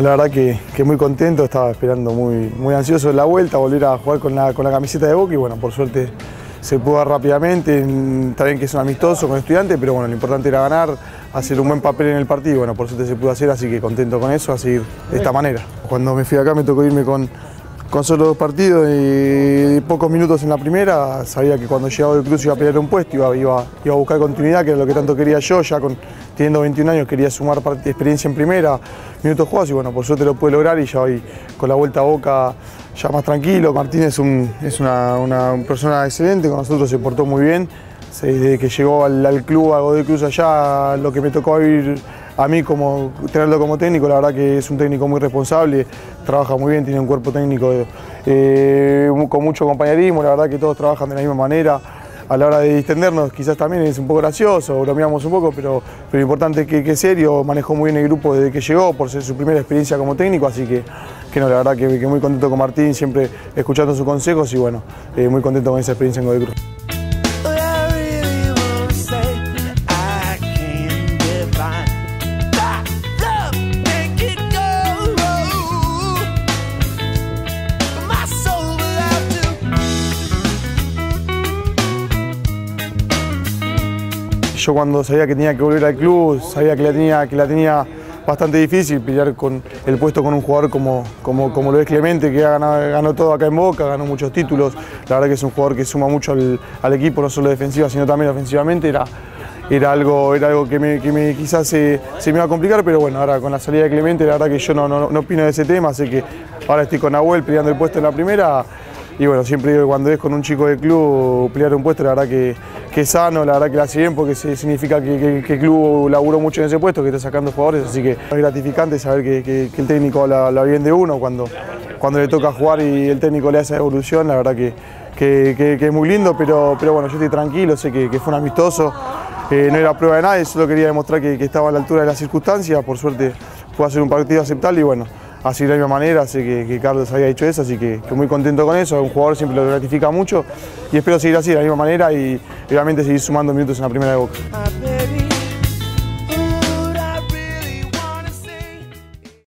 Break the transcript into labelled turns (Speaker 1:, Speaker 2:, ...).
Speaker 1: La verdad que, que, muy contento, estaba esperando muy, muy ansioso la vuelta, volver a jugar con la, con la camiseta de Boca y bueno, por suerte se pudo dar rápidamente, también que es un amistoso con estudiantes, pero bueno, lo importante era ganar, hacer un buen papel en el partido, bueno, por suerte se pudo hacer, así que contento con eso, a seguir de esta manera. Cuando me fui acá me tocó irme con, con solo dos partidos y pocos minutos en la primera, sabía que cuando llegaba el Cruz iba a pelear un puesto, iba, iba, iba, a buscar continuidad, que era lo que tanto quería yo, ya con, teniendo 21 años quería sumar experiencia en primera, minutos jugados y bueno, por suerte lo pude lograr y ya hoy con la vuelta a Boca ya más tranquilo. Martín es, es una, persona excelente, con nosotros se portó muy bien. Desde que llegó al, club, a Godoy Cruz allá, lo que me tocó ir a mí como tenerlo como técnico, la verdad que es un técnico muy responsable, trabaja muy bien, tiene un cuerpo técnico eh, con mucho compañerismo, la verdad que todos trabajan de la misma manera. A la hora de distendernos quizás también es un poco gracioso, bromeamos un poco, pero, pero importante que, que serio, manejó muy bien el grupo desde que llegó, por ser su primera experiencia como técnico, así que que no, la verdad que, que, muy contento con Martín, siempre escuchando sus consejos y bueno, eh, muy contento con esa experiencia en Godoy Cruz. Yo cuando sabía que tenía que volver al club, sabía que la tenía, que la tenía bastante difícil pelear con el puesto con un jugador como, como, como lo es Clemente, que ha ganado, ganó todo acá en Boca, ganó muchos títulos. La verdad que es un jugador que suma mucho al, equipo, no solo defensiva, sino también ofensivamente. Era, era algo, era algo que, me, que me, quizás se, se, me iba a complicar, pero bueno, ahora con la salida de Clemente, la verdad que yo no, no, no opino de ese tema, sé que ahora estoy con Nahuel peleando el puesto en la primera. Y bueno, siempre digo que cuando es con un chico del club pelear un puesto, la verdad que, que sano, la verdad que la hace bien porque significa que, el club laburó mucho en ese puesto, que está sacando jugadores, así que es gratificante saber que, el técnico habla, bien de uno cuando, cuando le toca jugar y el técnico le hace evolución, la verdad que, es muy lindo, pero, pero bueno, yo estoy tranquilo, sé que, fue un amistoso, eh, no era prueba de nada, solo quería demostrar que, estaba a la altura de las circunstancias, por suerte pude hacer un partido aceptable y bueno, así de la misma manera, sé que, Carlos había hecho eso, así que, muy contento con eso, un jugador siempre lo gratifica mucho y espero seguir así de la misma manera y realmente seguir sumando minutos en la primera de.